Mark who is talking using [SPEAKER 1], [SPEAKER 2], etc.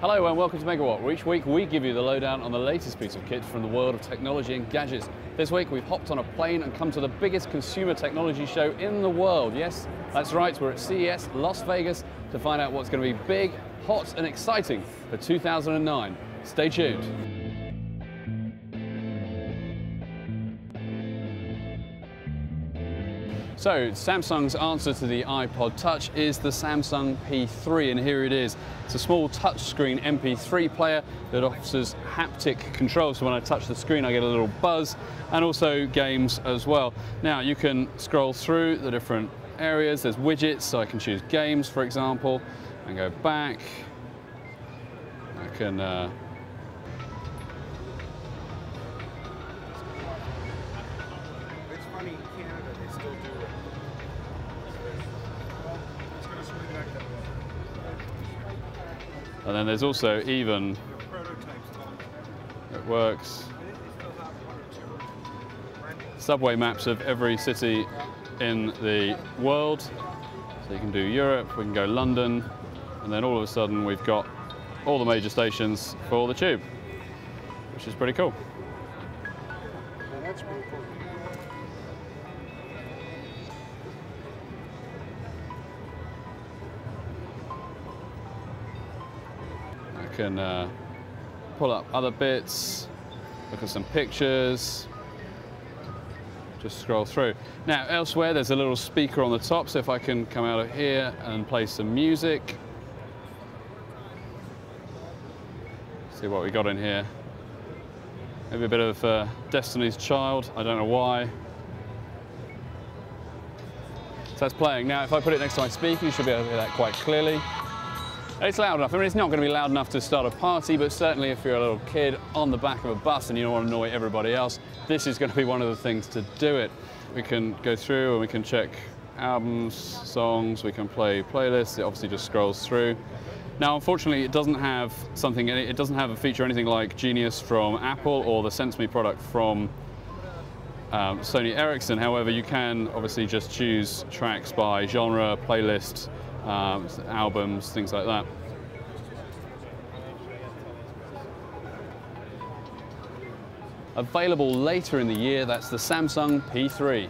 [SPEAKER 1] Hello and welcome to MegaWhat, where each week we give you the lowdown on the latest piece of kit from the world of technology and gadgets. This week we've hopped on a plane and come to the biggest consumer technology show in the world. Yes, that's right, we're at CES Las Vegas to find out what's going to be big, hot and exciting for 2009. Stay tuned. So Samsung's answer to the iPod Touch is the Samsung P3 and here it is. It's a small touchscreen MP3 player that offers haptic control so when I touch the screen I get a little buzz and also games as well. Now you can scroll through the different areas, there's widgets so I can choose games for example and go back. I can uh, and then there's also even, it works, subway maps of every city in the world. So you can do Europe, we can go London, and then all of a sudden we've got all the major stations for the tube, which is pretty cool.
[SPEAKER 2] Yeah,
[SPEAKER 1] can uh, pull up other bits, look at some pictures, just scroll through. Now elsewhere there's a little speaker on the top, so if I can come out of here and play some music. See what we got in here. Maybe a bit of uh, Destiny's Child, I don't know why. So that's playing. Now if I put it next to my speaker, you should be able to hear that quite clearly. It's loud enough. I mean, it's not going to be loud enough to start a party, but certainly if you're a little kid on the back of a bus and you don't want to annoy everybody else, this is going to be one of the things to do it. We can go through and we can check albums, songs, we can play playlists. It obviously just scrolls through. Now, unfortunately, it doesn't have something, it doesn't have a feature anything like Genius from Apple or the SensMe product from um, Sony Ericsson. However, you can obviously just choose tracks by genre, playlist, um, albums, things like that. Available later in the year, that's the Samsung P3.